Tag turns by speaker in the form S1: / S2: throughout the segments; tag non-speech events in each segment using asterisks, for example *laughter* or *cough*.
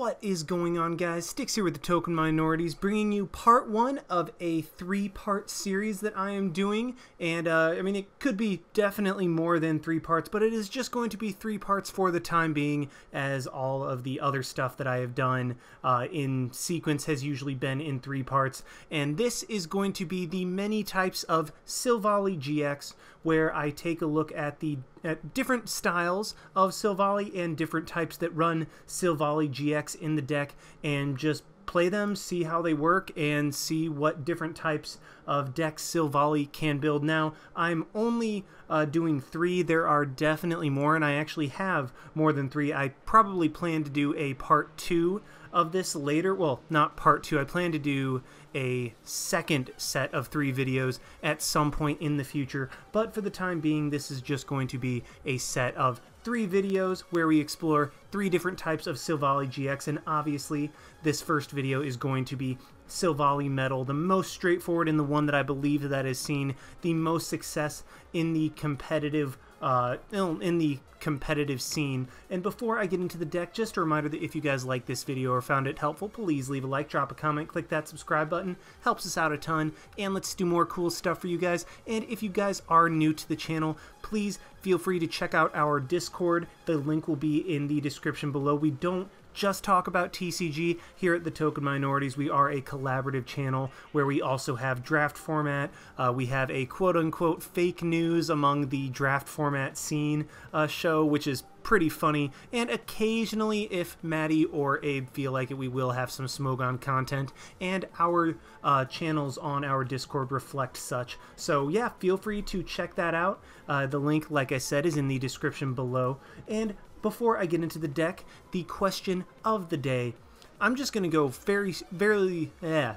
S1: What is going on, guys? Sticks here with the Token Minorities, bringing you part one of a three-part series that I am doing. And, uh, I mean, it could be definitely more than three parts, but it is just going to be three parts for the time being, as all of the other stuff that I have done uh, in sequence has usually been in three parts. And this is going to be the many types of Silvally GX, where I take a look at the at different styles of Silvally and different types that run Silvally GX in the deck and just play them, see how they work, and see what different types of decks Silvally can build. Now, I'm only uh, doing three. There are definitely more, and I actually have more than three. I probably plan to do a part two of this later. Well, not part two. I plan to do a second set of three videos at some point in the future, but for the time being, this is just going to be a set of three videos where we explore three different types of Silvally GX, and obviously this first video is going to be Silvally Metal, the most straightforward and the one that I believe that has seen the most success in the competitive uh, in the competitive scene. And before I get into the deck, just a reminder that if you guys like this video or found it helpful, please leave a like, drop a comment, click that subscribe button. Helps us out a ton, and let's do more cool stuff for you guys. And if you guys are new to the channel, please feel free to check out our Discord. The link will be in the description below. We don't just talk about TCG. Here at the Token Minorities, we are a collaborative channel where we also have draft format. Uh, we have a quote unquote fake news among the draft format scene uh, show, which is pretty funny. And occasionally, if Maddie or Abe feel like it, we will have some Smogon content. And our uh, channels on our Discord reflect such. So, yeah, feel free to check that out. Uh, the link, like I said, is in the description below. And before I get into the deck, the question of the day. I'm just going to go very, very, yeah,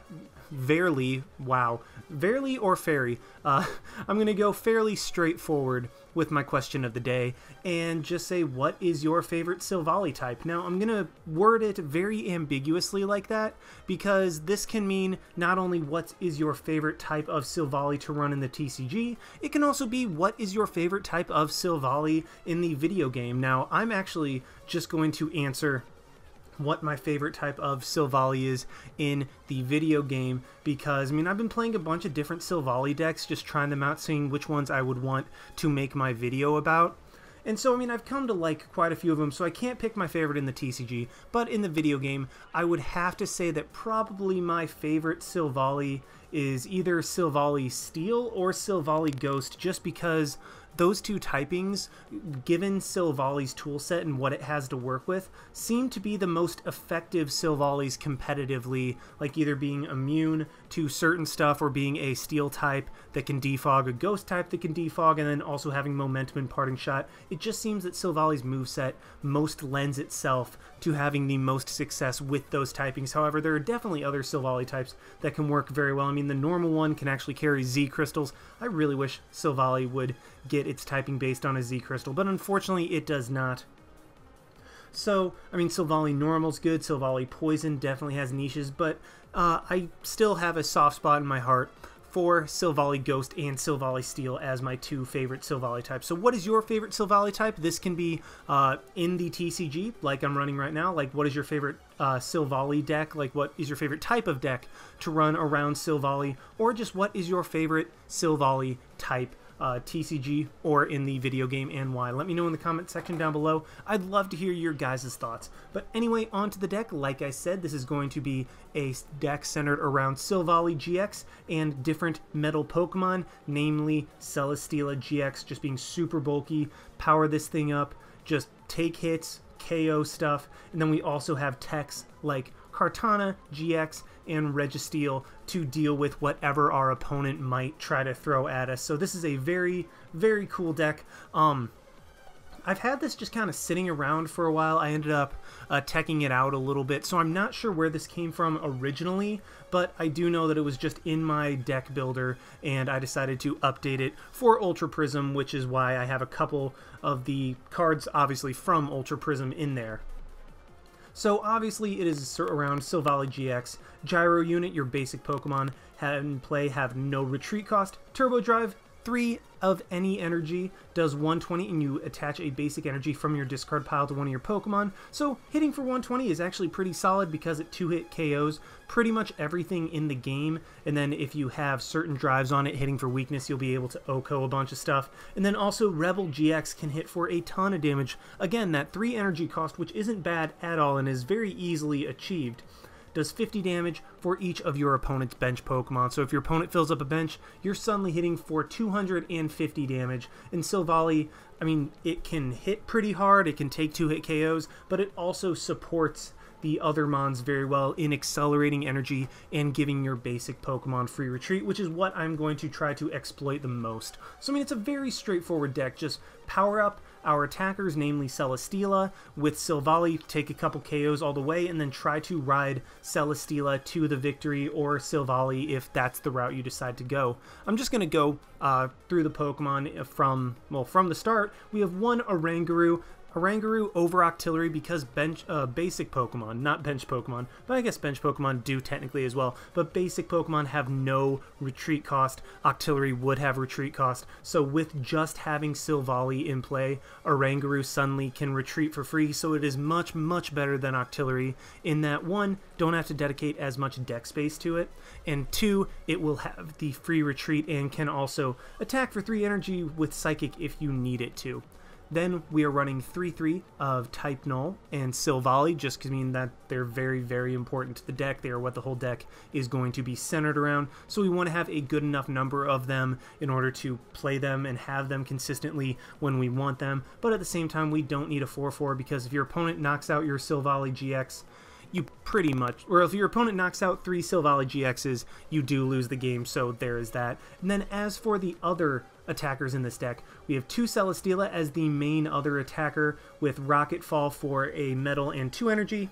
S1: fairly, wow, fairly or fairy. Uh, *laughs* I'm going to go fairly straightforward with my question of the day and just say, what is your favorite Silvally type? Now, I'm going to word it very ambiguously like that because this can mean not only what is your favorite type of Silvally to run in the TCG, it can also be what is your favorite type of Silvally in the video game. Now, I'm actually just going to answer what my favorite type of Silvally is in the video game because I mean I've been playing a bunch of different Silvally decks just trying them out seeing which ones I would want to make my video about. And so I mean I've come to like quite a few of them so I can't pick my favorite in the TCG but in the video game I would have to say that probably my favorite Silvally is either Silvally Steel or Silvally Ghost just because those two typings, given Silvally's toolset and what it has to work with, seem to be the most effective Silvally's competitively, like either being immune to certain stuff or being a steel type that can defog, a ghost type that can defog, and then also having momentum and parting shot. It just seems that Silvally's moveset most lends itself to having the most success with those typings. However, there are definitely other Silvally types that can work very well. I mean, the normal one can actually carry Z crystals. I really wish Silvally would get its typing based on a Z crystal, but unfortunately it does not. So, I mean, Silvally Normal's good, Silvally Poison definitely has niches, but uh, I still have a soft spot in my heart for Silvally Ghost and Silvally Steel as my two favorite Silvally types. So what is your favorite Silvally type? This can be uh, in the TCG, like I'm running right now. Like, what is your favorite uh, Silvally deck? Like, what is your favorite type of deck to run around Silvally? Or just what is your favorite Silvally type uh, TCG or in the video game and why. Let me know in the comment section down below. I'd love to hear your guys' thoughts. But anyway, onto the deck. Like I said, this is going to be a deck centered around Silvally GX and different metal Pokemon, namely Celesteela GX, just being super bulky, power this thing up, just take hits, KO stuff, and then we also have techs like Kartana, GX, and Registeel to deal with whatever our opponent might try to throw at us. So this is a very, very cool deck. Um, I've had this just kind of sitting around for a while. I ended up uh, teching it out a little bit, so I'm not sure where this came from originally, but I do know that it was just in my deck builder, and I decided to update it for Ultra Prism, which is why I have a couple of the cards, obviously, from Ultra Prism in there. So obviously it is around Silvally GX. Gyro Unit, your basic Pokemon, in play have no retreat cost. Turbo Drive, Three of any energy does 120 and you attach a basic energy from your discard pile to one of your Pokemon. So hitting for 120 is actually pretty solid because it two-hit KOs pretty much everything in the game. And then if you have certain drives on it hitting for weakness, you'll be able to OHKO a bunch of stuff. And then also Rebel GX can hit for a ton of damage. Again, that 3 energy cost, which isn't bad at all and is very easily achieved does 50 damage for each of your opponent's bench Pokemon. So if your opponent fills up a bench, you're suddenly hitting for 250 damage. And Silvally, I mean, it can hit pretty hard, it can take two hit KOs, but it also supports the other Mons very well in accelerating energy and giving your basic Pokemon free retreat, which is what I'm going to try to exploit the most. So, I mean, it's a very straightforward deck. Just power up our attackers, namely Celesteela, with Silvally, take a couple KOs all the way, and then try to ride Celesteela to the victory, or Silvally if that's the route you decide to go. I'm just going to go uh, through the Pokemon from, well, from the start. We have one Oranguru, Oranguru over Octillery because bench uh, basic Pokemon, not bench Pokemon, but I guess bench Pokemon do technically as well, but basic Pokemon have no retreat cost. Octillery would have retreat cost, so with just having Silvally in play, Oranguru suddenly can retreat for free, so it is much, much better than Octillery in that one, don't have to dedicate as much deck space to it, and two, it will have the free retreat and can also attack for 3 energy with Psychic if you need it to. Then we are running 3-3 of Type Null and Silvally, just because I mean that they're very, very important to the deck. They are what the whole deck is going to be centered around. So we want to have a good enough number of them in order to play them and have them consistently when we want them. But at the same time, we don't need a 4-4 because if your opponent knocks out your Silvally GX, you pretty much, or if your opponent knocks out three Silvally GXs, you do lose the game, so there is that. And then as for the other attackers in this deck. We have two Celesteela as the main other attacker with Rocket Fall for a metal and two energy.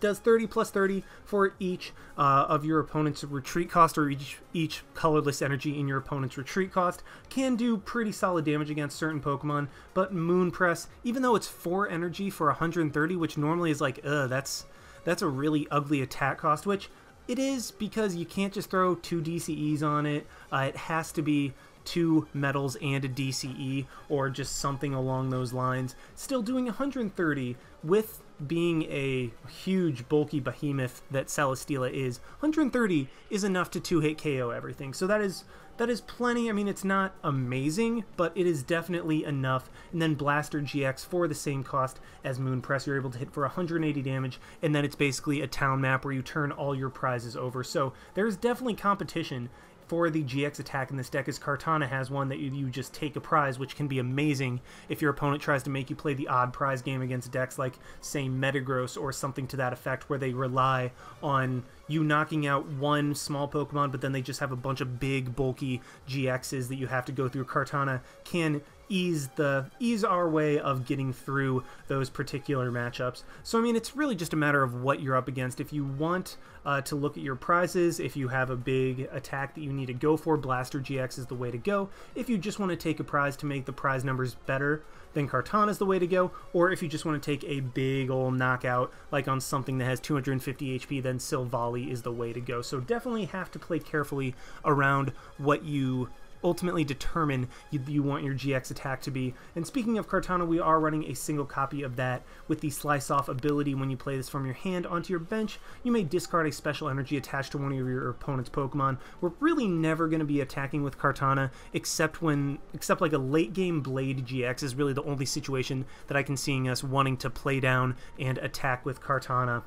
S1: Does 30 plus 30 for each uh, of your opponent's retreat cost or each, each colorless energy in your opponent's retreat cost. Can do pretty solid damage against certain Pokemon, but Moon Press, even though it's 4 energy for 130, which normally is like, ugh, that's, that's a really ugly attack cost, which it is because you can't just throw two DCEs on it. Uh, it has to be two metals and a DCE or just something along those lines. Still doing 130 with being a huge bulky behemoth that Celesteela is. 130 is enough to two-hit KO everything. So that is that is plenty. I mean, it's not amazing, but it is definitely enough. And then Blaster GX for the same cost as Moon Press, you're able to hit for 180 damage, and then it's basically a town map where you turn all your prizes over. So there's definitely competition for the GX attack in this deck is Kartana has one that you, just take a prize, which can be amazing if your opponent tries to make you play the odd prize game against decks like, say, Metagross or something to that effect, where they rely on you knocking out one small Pokemon, but then they just have a bunch of big, bulky GXs that you have to go through. Kartana can ease the ease our way of getting through those particular matchups. So I mean, it's really just a matter of what you're up against. If you want uh, to look at your prizes, if you have a big attack that you need to go for, Blaster GX is the way to go. If you just want to take a prize to make the prize numbers better, then Kartana is the way to go. Or if you just want to take a big old knockout, like on something that has 250 HP, then Silvally is the way to go. So definitely have to play carefully around what you ultimately determine you, you want your GX attack to be. And speaking of Kartana, we are running a single copy of that with the Slice Off ability. When you play this from your hand onto your bench, you may discard a special energy attached to one of your opponent's Pokemon. We're really never going to be attacking with Kartana except when, except like a late game Blade GX is really the only situation that I can see us wanting to play down and attack with Kartana.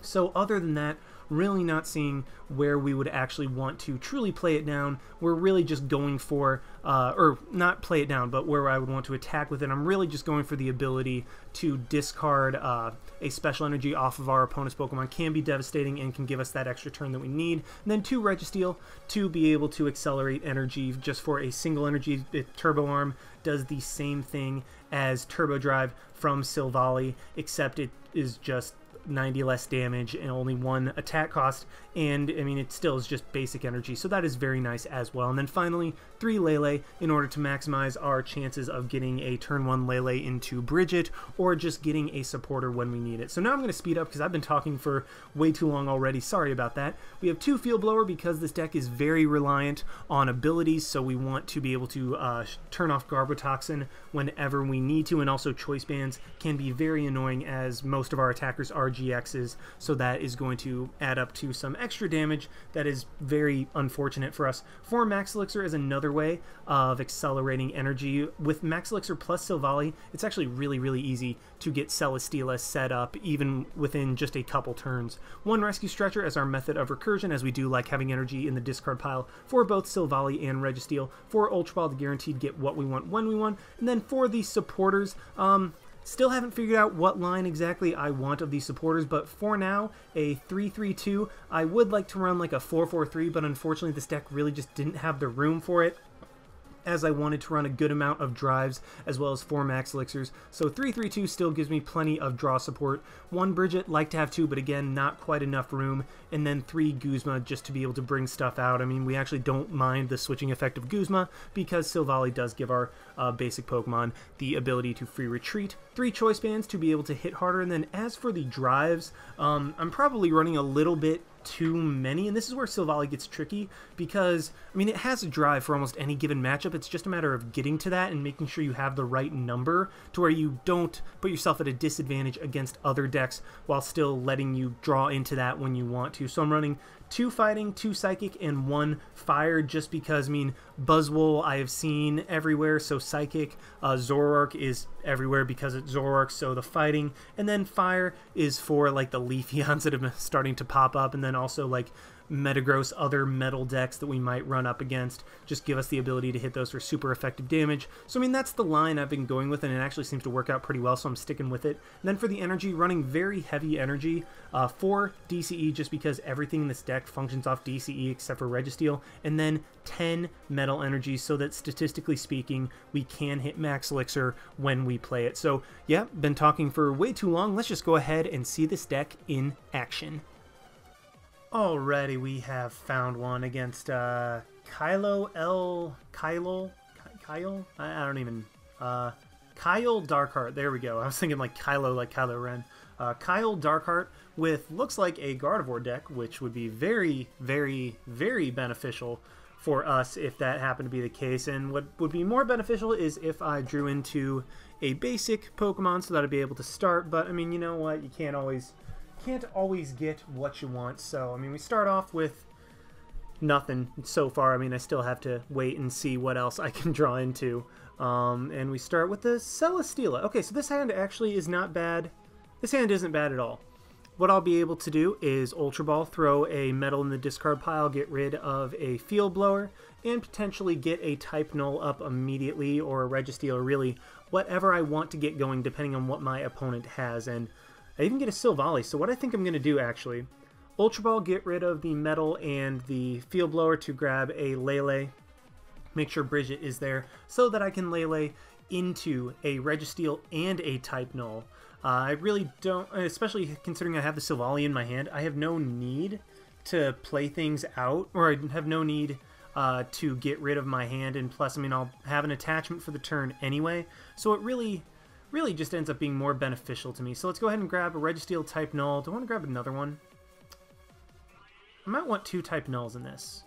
S1: So other than that, really not seeing where we would actually want to truly play it down. We're really just going for, uh, or not play it down, but where I would want to attack with it. I'm really just going for the ability to discard uh, a special energy off of our opponent's Pokemon. Can be devastating and can give us that extra turn that we need. And then two Registeel to be able to accelerate energy just for a single energy. It, Turbo Arm does the same thing as Turbo Drive from Silvally, except it is just 90 less damage and only one attack cost, and I mean, it still is just basic energy, so that is very nice as well. And then finally, three Lele in order to maximize our chances of getting a turn one Lele into Brigette, or just getting a supporter when we need it. So now I'm going to speed up because I've been talking for way too long already, sorry about that. We have two Field Blower because this deck is very reliant on abilities, so we want to be able to uh, turn off Garbotoxin whenever we need to, and also Choice Bands can be very annoying as most of our attackers are GXs, so that is going to add up to some extra damage that is very unfortunate for us. 4 Max Elixir is another way of accelerating energy. With Max Elixir plus Silvally, it's actually really, really easy to get Celesteela set up even within just a couple turns. One Rescue Stretcher as our method of recursion, as we do like having energy in the discard pile for both Silvally and Registeel. For Ultra Ball to guaranteed get what we want when we want. And then for the supporters, um, Still haven't figured out what line exactly I want of these supporters, but for now, a 3-3-2. I would like to run like a 4-4-3, but unfortunately this deck really just didn't have the room for it as I wanted to run a good amount of drives as well as four max elixirs. So 332 still gives me plenty of draw support. One Brigette, like to have two, but again, not quite enough room. And then three Guzma just to be able to bring stuff out. I mean, we actually don't mind the switching effect of Guzma because Silvally does give our uh, basic Pokemon the ability to free retreat. Three choice bands to be able to hit harder. And then as for the drives, um, I'm probably running a little bit too many, and this is where Silvally gets tricky because, I mean, it has a drive for almost any given matchup. It's just a matter of getting to that and making sure you have the right number to where you don't put yourself at a disadvantage against other decks while still letting you draw into that when you want to. So I'm running two fighting, two psychic, and one fire just because, I mean, Buzzwole I have seen everywhere, so psychic. Uh, Zoroark is everywhere because it's Zoroark, so the fighting. And then fire is for like the Leafeons *laughs* that have been starting to pop up, and then also like Metagross, other metal decks that we might run up against. Just give us the ability to hit those for super effective damage. So, I mean, that's the line I've been going with, and it actually seems to work out pretty well, so I'm sticking with it. And then for the energy, running very heavy energy uh, for DCE, just because everything in this deck functions off DCE except for Registeel, and then 10 metal energy, so that statistically speaking, we can hit max elixir when we play it. So, yeah, been talking for way too long. Let's just go ahead and see this deck in action. Already we have found one against uh, Kylo L. Kylo? Kyle? I, don't even... Uh, Kyle Darkheart. There we go. I was thinking like Kylo, like Kylo Ren. Uh, Kyle Darkheart with looks like a Gardevoir deck, which would be very, very, very beneficial for us if that happened to be the case. And what would be more beneficial is if I drew into a basic Pokemon so that I'd be able to start. But I mean, you know what? You can't always can't always get what you want. So, I mean, we start off with nothing so far. I mean, I still have to wait and see what else I can *laughs* draw into. Um, and we start with the Celesteela. Okay, so this hand actually is not bad. This hand isn't bad at all. What I'll be able to do is Ultra Ball, throw a metal in the discard pile, get rid of a Field Blower, and potentially get a Type Null up immediately, or a Registeel, or really whatever I want to get going depending on what my opponent has. And I even get a Silvally, so what I think I'm going to do actually, Ultra Ball, get rid of the metal and the Field Blower to grab a Lele, make sure Brigette is there, so that I can Lele into a Registeel and a Type Null. Uh, I really don't, especially considering I have the Silvally in my hand, I have no need to play things out, or I have no need uh, to get rid of my hand, and plus, I mean, I'll have an attachment for the turn anyway, so it really really just ends up being more beneficial to me. So let's go ahead and grab a Registeel type null. Do I want to grab another one? I might want two type nulls in this.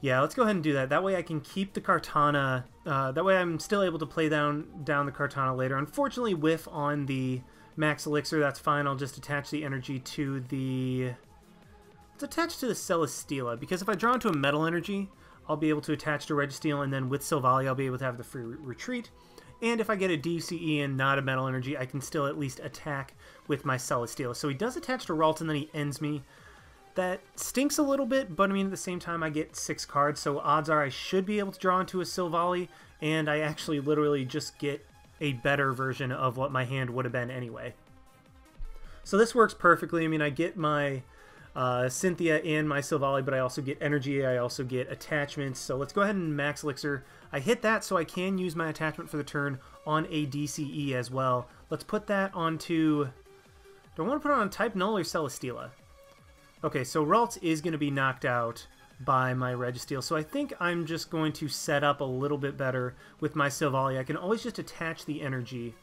S1: Yeah, let's go ahead and do that. That way I can keep the Kartana. Uh, that way I'm still able to play down down the Kartana later. Unfortunately, whiff on the Max Elixir. That's fine. I'll just attach the energy to the... Let's attach to the Celesteela, because if I draw into a Metal Energy, I'll be able to attach to Registeel, and then with Silvally, I'll be able to have the free re retreat. And if I get a DCE and not a Metal Energy, I can still at least attack with my Celesteela. So he does attach to Ralts and then he ends me. That stinks a little bit, but I mean, at the same time, I get six cards, so odds are I should be able to draw into a Silvally, and I actually literally just get a better version of what my hand would have been anyway. So this works perfectly. I mean, I get my uh, Cynthia and my Silvally, but I also get energy, I also get attachments. So let's go ahead and max Elixir I hit that so I can use my attachment for the turn on a DCE as well. Let's put that onto Don't want to put it on Type Null or Celesteela? Okay, so Ralts is going to be knocked out by my Registeel, so I think I'm just going to set up a little bit better with my Silvally. I can always just attach the energy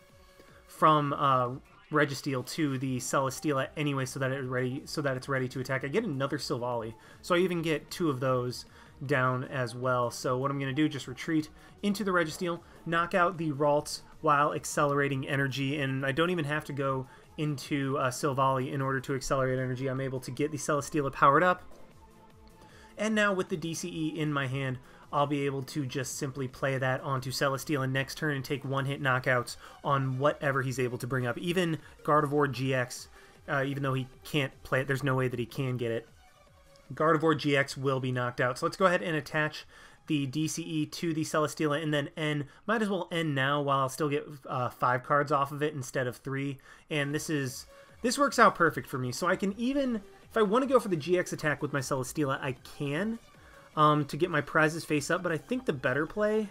S1: from uh, Registeel to the Celesteela anyway, so that it's ready, so that it's ready to attack. I get another Silvally, so I even get two of those down as well. So what I'm going to do, just retreat into the Registeel, knock out the Ralts while accelerating energy, and I don't even have to go into uh, Silvally in order to accelerate energy. I'm able to get the Celesteela powered up, and now with the DCE in my hand, I'll be able to just simply play that onto Celesteela next turn and take one-hit knockouts on whatever he's able to bring up. Even Gardevoir GX, uh, even though he can't play it, there's no way that he can get it. Gardevoir GX will be knocked out. So let's go ahead and attach the DCE to the Celesteela and then N. Might as well N now while I'll still get uh, five cards off of it instead of three. And this is this works out perfect for me. So I can even, if I want to go for the GX attack with my Celesteela, I can um, to get my prizes face up, but I think the better play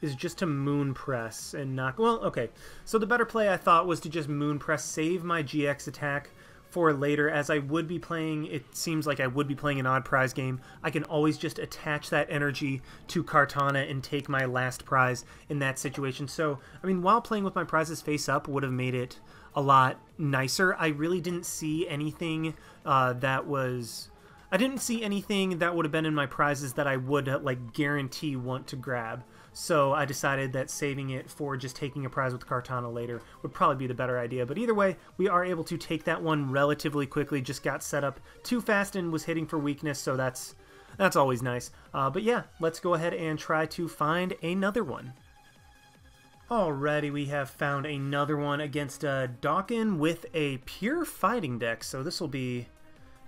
S1: is just to moon press and knock. Well, okay. So the better play I thought was to just moon press, save my GX attack for later, as I would be playing. It seems like I would be playing an odd prize game. I can always just attach that energy to Kartana and take my last prize in that situation. So, I mean, while playing with my prizes face up would have made it a lot nicer. I really didn't see anything uh, that was I didn't see anything that would have been in my prizes that I would like guarantee want to grab. So I decided that saving it for just taking a prize with Kartana later would probably be the better idea. But either way, we are able to take that one relatively quickly. Just got set up too fast and was hitting for weakness, so that's that's always nice. Uh, but yeah, let's go ahead and try to find another one. Alrighty, we have found another one against uh, Dawkin with a pure fighting deck. So this will be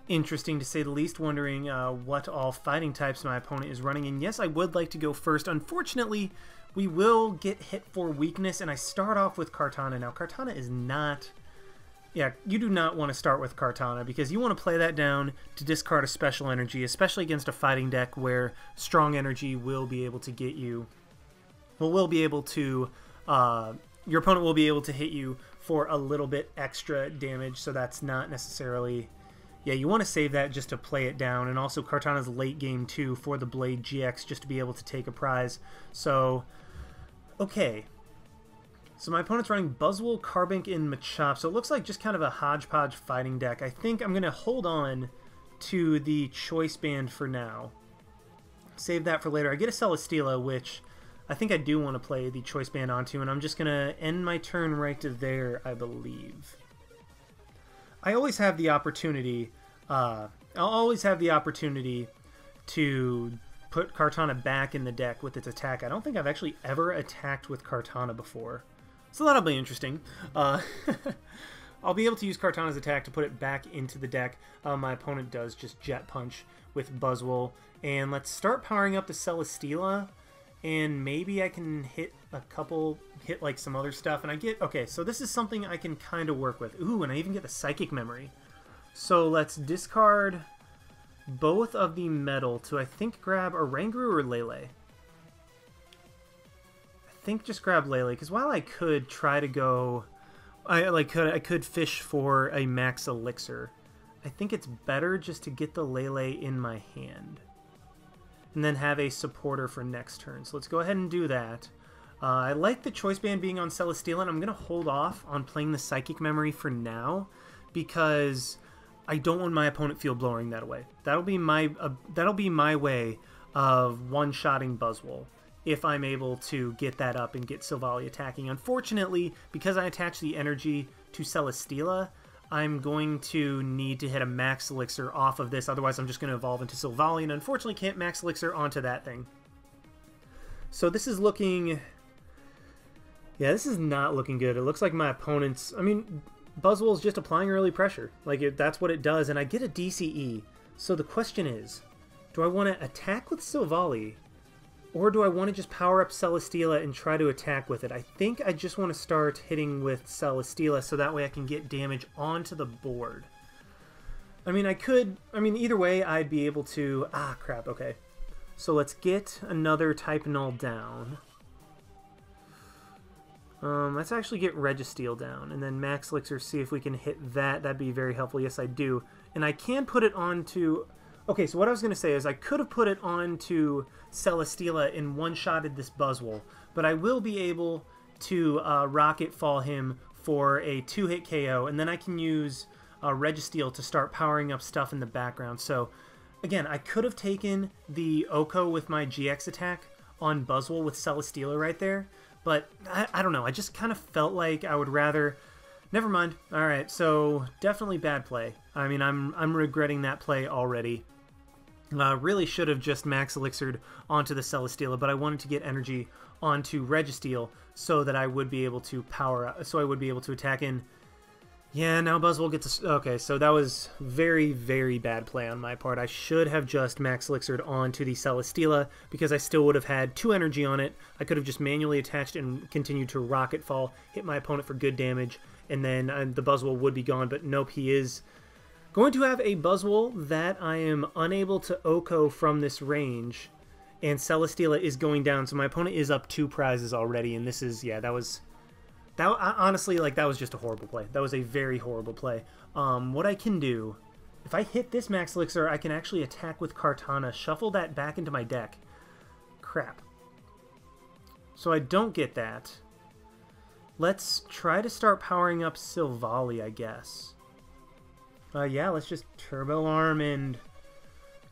S1: interesting to say the least, wondering uh, what all fighting types my opponent is running. And yes, I would like to go first. Unfortunately, we will get hit for weakness, and I start off with Kartana. Now, Kartana is not... Yeah, you do not want to start with Kartana because you want to play that down to discard a special energy, especially against a fighting deck where strong energy will be able to get you... Well, will be able to... Uh, your opponent will be able to hit you for a little bit extra damage, so that's not necessarily yeah, you want to save that just to play it down, and also Kartana's late game too for the Blade GX just to be able to take a prize. So, okay. So my opponent's running Buzzwole, Carbink, and Machop, so it looks like just kind of a hodgepodge fighting deck. I think I'm going to hold on to the Choice Band for now. Save that for later. I get a Celesteela, which I think I do want to play the Choice Band onto, and I'm just going to end my turn right there, I believe. I always have the opportunity. Uh, I'll always have the opportunity to put Kartana back in the deck with its attack. I don't think I've actually ever attacked with Kartana before, so that'll be interesting. Uh, *laughs* I'll be able to use Kartana's attack to put it back into the deck. Uh, my opponent does just Jet Punch with Buzzwole. And let's start powering up the Celesteela and maybe I can hit a couple, hit like some other stuff, and I get, okay, so this is something I can kind of work with. Ooh, and I even get the Psychic Memory. So let's discard both of the metal to, I think, grab Oranguru or Lele. I think just grab Lele, because while I could try to go, I like could I could fish for a max elixir. I think it's better just to get the Lele in my hand and then have a supporter for next turn. So let's go ahead and do that. Uh, I like the choice band being on Celesteela, and I'm going to hold off on playing the Psychic Memory for now because I don't want my opponent field blowing that away. That'll be my uh, that'll be my way of one-shotting Buzzwole if I'm able to get that up and get Silvally attacking. Unfortunately, because I attach the energy to Celesteela, I'm going to need to hit a max elixir off of this, otherwise I'm just going to evolve into Silvally, and unfortunately can't max elixir onto that thing. So this is looking... Yeah, this is not looking good. It looks like my opponent's... I mean, Buzzwole is just applying early pressure. Like, it, that's what it does, and I get a DCE. So the question is, do I want to attack with Silvally or do I want to just power up Celesteela and try to attack with it? I think I just want to start hitting with Celesteela so that way I can get damage onto the board. I mean, I could... I mean, either way, I'd be able to... Ah, crap, okay. So let's get another Type Null down. Um, let's actually get Registeel down, and then Max Elixir, see if we can hit that. That'd be very helpful. Yes, I do. And I can put it onto... Okay, so what I was going to say is I could have put it onto Celesteela and one-shotted this Buzzwole, but I will be able to uh, Rocket Fall him for a two-hit KO, and then I can use uh, Registeel to start powering up stuff in the background. So, again, I could have taken the OHKO with my GX attack on Buzzwole with Celesteela right there, but I, I don't know. I just kind of felt like I would rather. Never mind. All right, so definitely bad play. I mean, I'm I'm regretting that play already. Uh, really should have just max elixired onto the Celesteela, but I wanted to get energy onto Registeel so that I would be able to power, up, so I would be able to attack in yeah, now Buzzwole gets a... Okay, so that was very, very bad play on my part. I should have just Max Elixir'd onto the Celesteela because I still would have had two energy on it. I could have just manually attached and continued to Rocket Fall, hit my opponent for good damage, and then uh, the Buzzwole would be gone. But nope, he is going to have a Buzzwole that I am unable to OHKO from this range, and Celesteela is going down. So my opponent is up two prizes already, and this is... Yeah, that was that honestly, like that was just a horrible play. That was a very horrible play. Um, what I can do, if I hit this Max Elixir, I can actually attack with Kartana, shuffle that back into my deck. Crap. So I don't get that. Let's try to start powering up Silvally, I guess. Uh, yeah, let's just Turbo Arm and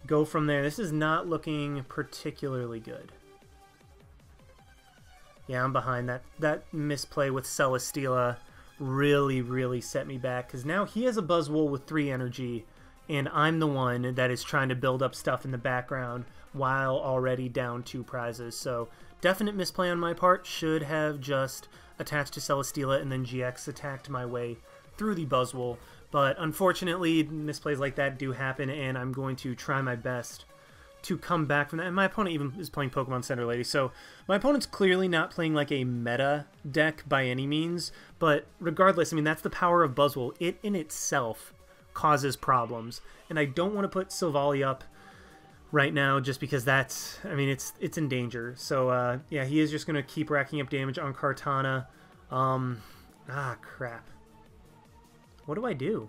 S1: go from there. This is not looking particularly good. Yeah, I'm behind. That that misplay with Celesteela really, really set me back because now he has a Buzzwole with three energy, and I'm the one that is trying to build up stuff in the background while already down two prizes. So definite misplay on my part. Should have just attached to Celesteela and then GX attacked my way through the Buzzwole. But unfortunately, misplays like that do happen, and I'm going to try my best to come back from that. And my opponent even is playing Pokemon Center Lady, so my opponent's clearly not playing like a meta deck by any means. But regardless, I mean that's the power of Buzzwole. It in itself causes problems, and I don't want to put Silvally up right now just because that's I mean it's it's in danger. So uh, yeah, he is just gonna keep racking up damage on Kartana. Um, ah crap. What do I do?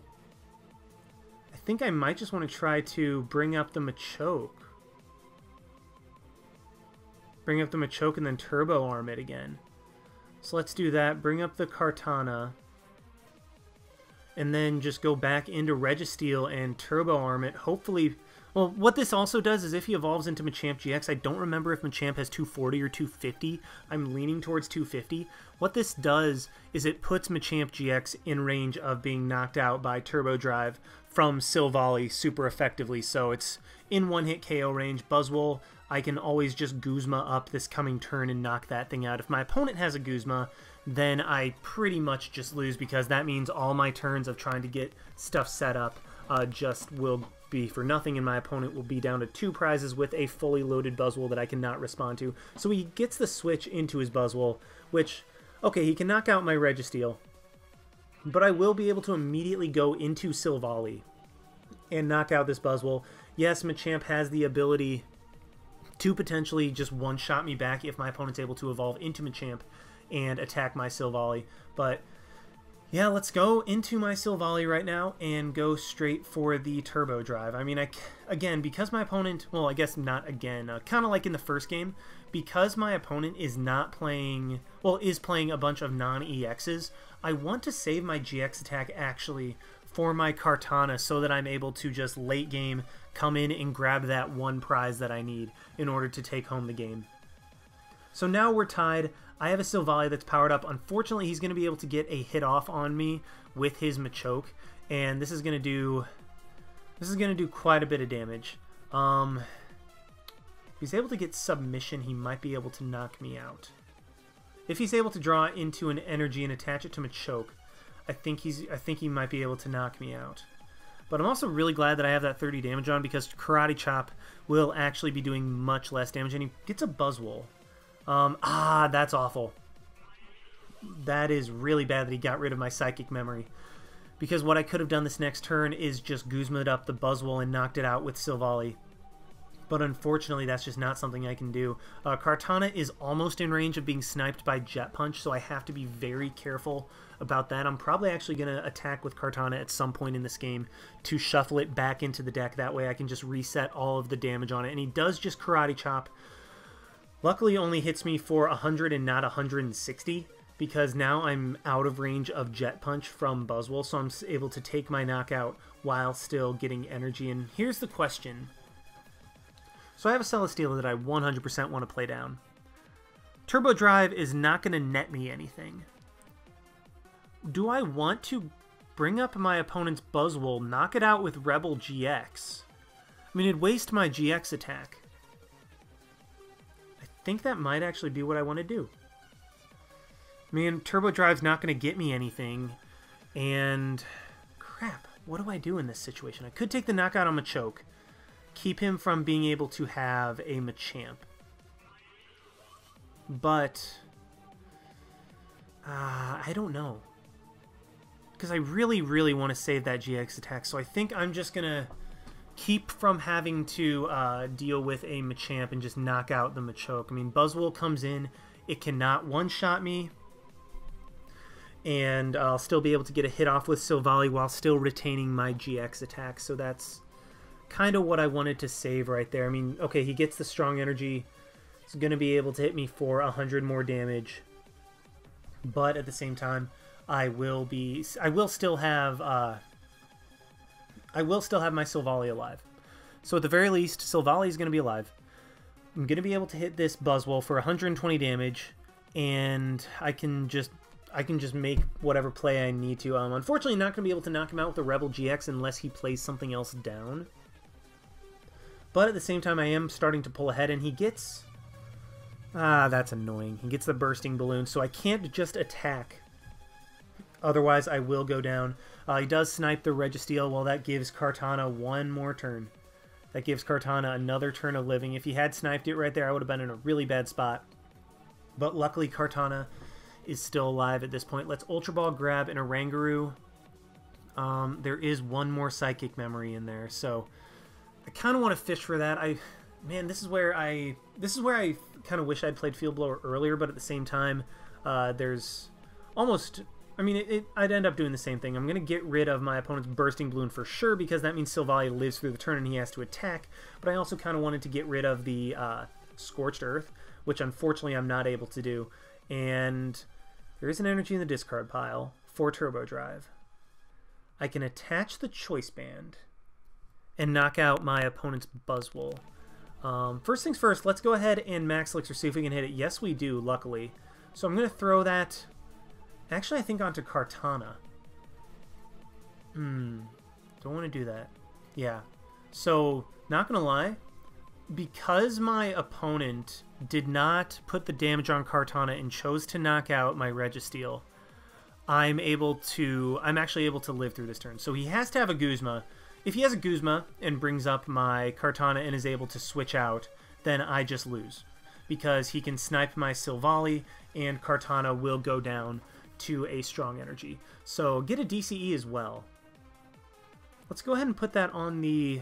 S1: I think I might just want to try to bring up the Machoke. Bring up the Machoke and then Turbo Arm it again. So let's do that. Bring up the Kartana. And then just go back into Registeel and Turbo Arm it. Hopefully... Well, what this also does is if he evolves into Machamp GX, I don't remember if Machamp has 240 or 250. I'm leaning towards 250. What this does is it puts Machamp GX in range of being knocked out by Turbo Drive from Silvally super effectively. So it's in one-hit KO range. Buzzwole I can always just Guzma up this coming turn and knock that thing out. If my opponent has a Guzma, then I pretty much just lose because that means all my turns of trying to get stuff set up uh, just will be for nothing and my opponent will be down to two prizes with a fully loaded Buzzwole that I cannot respond to. So he gets the switch into his Buzzwole, which, okay, he can knock out my Registeel, but I will be able to immediately go into Silvally and knock out this Buzzwole. Yes, Machamp has the ability to potentially just one-shot me back if my opponent's able to evolve into Machamp and attack my Silvally. But yeah, let's go into my Silvally right now and go straight for the Turbo Drive. I mean, I, again, because my opponent, well, I guess not again, uh, kind of like in the first game, because my opponent is not playing, well, is playing a bunch of non-EXs, I want to save my GX attack actually for my Kartana so that I'm able to just late game come in and grab that one prize that I need in order to take home the game. So now we're tied. I have a Silvally that's powered up. Unfortunately, he's going to be able to get a hit off on me with his Machoke, and this is going to do this is going to do quite a bit of damage. Um, if he's able to get submission, he might be able to knock me out. If he's able to draw into an energy and attach it to Machoke, I think he's I think he might be able to knock me out. But I'm also really glad that I have that 30 damage on because Karate Chop will actually be doing much less damage. And he gets a Buzzwole. Um, ah, that's awful. That is really bad that he got rid of my Psychic Memory. Because what I could have done this next turn is just Guzma'd up the Buzzwole and knocked it out with Silvally. but unfortunately that's just not something I can do. Uh, Kartana is almost in range of being sniped by Jet Punch, so I have to be very careful about that. I'm probably actually going to attack with Kartana at some point in this game to shuffle it back into the deck. That way I can just reset all of the damage on it. And he does just Karate Chop. Luckily only hits me for 100 and not 160 because now I'm out of range of Jet Punch from Buzzwole, so I'm able to take my knockout while still getting energy. And here's the question. So I have a Celesteela that I 100% want to play down. Turbo Drive is not going to net me anything. Do I want to bring up my opponent's Buzzwole, knock it out with Rebel GX? I mean, it'd waste my GX attack. I think that might actually be what I want to do. Man, Turbo Drive's not going to get me anything. And crap, what do I do in this situation? I could take the knockout on Machoke. Keep him from being able to have a Machamp. But uh, I don't know. Because I really, really want to save that GX attack. So I think I'm just going to keep from having to uh, deal with a Machamp and just knock out the Machoke. I mean, Buzzwole comes in. It cannot one-shot me and I'll still be able to get a hit off with Silvally while still retaining my GX attack. So that's kind of what I wanted to save right there. I mean, okay, he gets the strong energy. He's going to be able to hit me for 100 more damage. But at the same time, I will be I will still have uh, I will still have my Silvally alive. So at the very least, Silvally is going to be alive. I'm going to be able to hit this Buzzwole for 120 damage, and I can just I can just make whatever play I need to. Um, unfortunately, not going to be able to knock him out with the Rebel GX unless he plays something else down. But at the same time, I am starting to pull ahead, and he gets... Ah, that's annoying. He gets the Bursting Balloon, so I can't just attack. Otherwise, I will go down. Uh, he does snipe the Registeel. Well, that gives Kartana one more turn. That gives Kartana another turn of living. If he had sniped it right there, I would have been in a really bad spot. But luckily, Kartana is still alive at this point. Let's Ultra Ball grab an Oranguru. Um, there is one more Psychic Memory in there, so I kind of want to fish for that. I, man, this is where I this is where I kind of wish I'd played Field Blower earlier, but at the same time, uh, there's almost. I mean, it, it, I'd end up doing the same thing. I'm going to get rid of my opponent's Bursting Balloon for sure because that means Silvally lives through the turn and he has to attack. But I also kind of wanted to get rid of the uh, Scorched Earth, which unfortunately I'm not able to do. And there is an energy in the discard pile for Turbo Drive. I can attach the Choice Band and knock out my opponent's Buzzwole. Um, first things first, let's go ahead and Max Elixir, see if we can hit it. Yes, we do, luckily. So I'm going to throw that, actually, I think onto Kartana. Hmm, don't want to do that. Yeah. So, not going to lie, because my opponent did not put the damage on Kartana and chose to knock out my Registeel, I'm able to I'm actually able to live through this turn. So he has to have a Guzma. If he has a Guzma and brings up my Kartana and is able to switch out, then I just lose. Because he can snipe my Silvally and Kartana will go down to a strong energy. So get a DCE as well. Let's go ahead and put that on the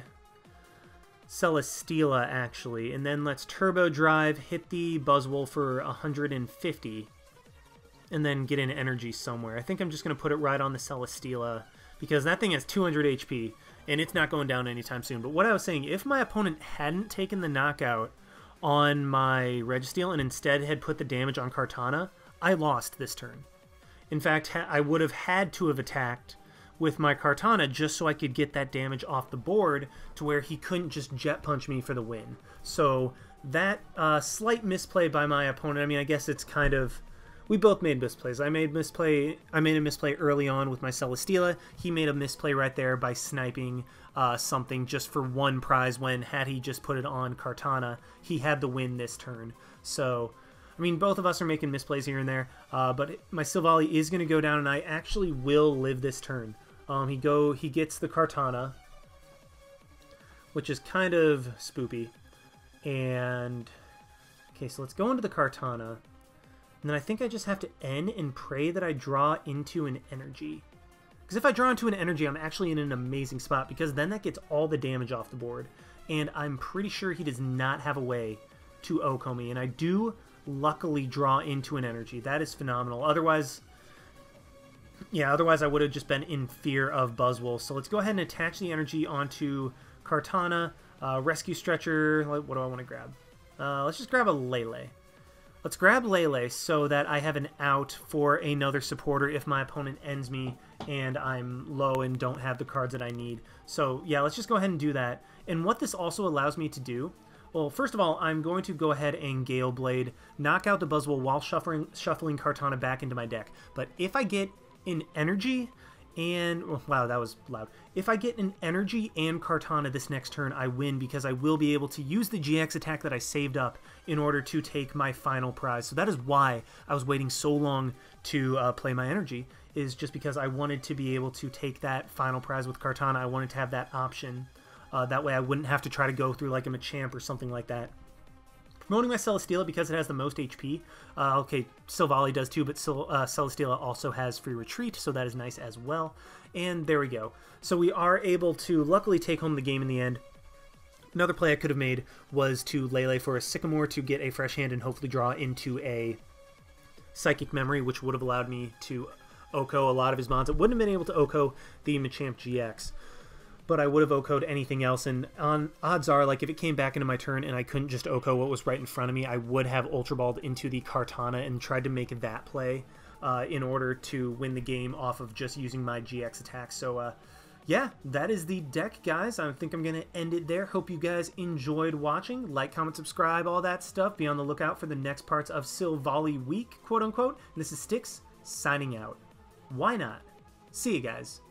S1: Celesteela, actually. And then let's Turbo Drive, hit the Buzzwole for 150, and then get an energy somewhere. I think I'm just going to put it right on the Celesteela, because that thing has 200 HP, and it's not going down anytime soon. But what I was saying, if my opponent hadn't taken the knockout on my Registeel and instead had put the damage on Kartana, I lost this turn. In fact, I would have had to have attacked with my Kartana just so I could get that damage off the board to where he couldn't just jet punch me for the win. So that uh, slight misplay by my opponent, I mean, I guess it's kind of... We both made misplays. I made misplay. I made a misplay early on with my Celesteela. He made a misplay right there by sniping uh, something just for one prize. When had he just put it on Kartana, he had the win this turn. So I mean, both of us are making misplays here and there, uh, but my Silvally is going to go down, and I actually will live this turn. Um, he go he gets the Kartana, which is kind of spoopy. And okay, so let's go into the Kartana. And then I think I just have to N and pray that I draw into an energy. Because if I draw into an energy, I'm actually in an amazing spot because then that gets all the damage off the board. and I'm pretty sure he does not have a way to OHKO me, and I do luckily draw into an energy. That is phenomenal. Otherwise, yeah, otherwise I would have just been in fear of Buzzwole. So let's go ahead and attach the energy onto Kartana, uh, Rescue Stretcher. What do I want to grab? Uh, let's just grab a Lele. Let's grab Lele so that I have an out for another supporter if my opponent ends me and I'm low and don't have the cards that I need. So yeah, let's just go ahead and do that. And what this also allows me to do, well, first of all, I'm going to go ahead and Gale Blade, knock out the Buzzwole while shuffling, shuffling Kartana back into my deck. But if I get an energy, and oh, wow, that was loud. If I get an energy and Kartana this next turn, I win because I will be able to use the GX attack that I saved up in order to take my final prize. So that is why I was waiting so long to uh, play my energy, is just because I wanted to be able to take that final prize with Kartana. I wanted to have that option. Uh, that way I wouldn't have to try to go through like a Machamp or something like that promoting my Celesteela because it has the most HP. Uh, okay, Silvally does too, but Sil uh, Celesteela also has free retreat, so that is nice as well. And there we go. So we are able to luckily take home the game in the end. Another play I could have made was to Lele for a Sycamore to get a fresh hand and hopefully draw into a Psychic Memory, which would have allowed me to OHKO a lot of his mons. It wouldn't have been able to OHKO the Machamp GX but I would have OHKO'd anything else. And on odds are, like if it came back into my turn and I couldn't just OHKO what was right in front of me, I would have Ultra Balled into the Kartana and tried to make that play uh, in order to win the game off of just using my GX attack. So, uh, yeah, that is the deck, guys. I think I'm going to end it there. Hope you guys enjoyed watching. Like, comment, subscribe, all that stuff. Be on the lookout for the next parts of Silvally Week, quote unquote. This is Styx signing out. Why not? See you guys.